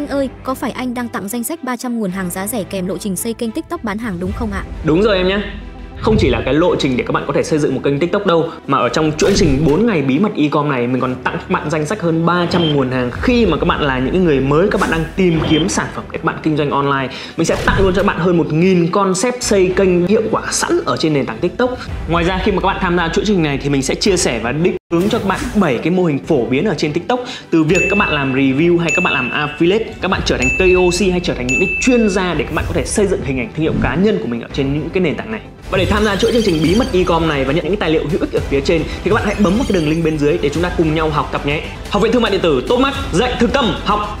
Anh ơi, có phải anh đang tặng danh sách 300 nguồn hàng giá rẻ kèm lộ trình xây kênh TikTok bán hàng đúng không ạ? Đúng rồi em nhé không chỉ là cái lộ trình để các bạn có thể xây dựng một kênh TikTok đâu mà ở trong chuỗi trình 4 ngày bí mật e-com này mình còn tặng các bạn danh sách hơn 300 nguồn hàng. Khi mà các bạn là những người mới các bạn đang tìm kiếm sản phẩm để các bạn kinh doanh online mình sẽ tặng luôn cho các bạn hơn 1.000 concept xây kênh hiệu quả sẵn ở trên nền tảng TikTok. Ngoài ra khi mà các bạn tham gia chuỗi trình này thì mình sẽ chia sẻ và định hướng cho các bạn 7 cái mô hình phổ biến ở trên TikTok. Từ việc các bạn làm review hay các bạn làm affiliate, các bạn trở thành KOC hay trở thành những cái chuyên gia để các bạn có thể xây dựng hình ảnh thương hiệu cá nhân của mình ở trên những cái nền tảng này. Và để tham gia chuỗi chương trình bí mật e-com này và nhận những cái tài liệu hữu ích ở phía trên, thì các bạn hãy bấm vào cái đường link bên dưới để chúng ta cùng nhau học tập nhé. Học viện thương mại điện tử tốt mắt dạy thực tâm, học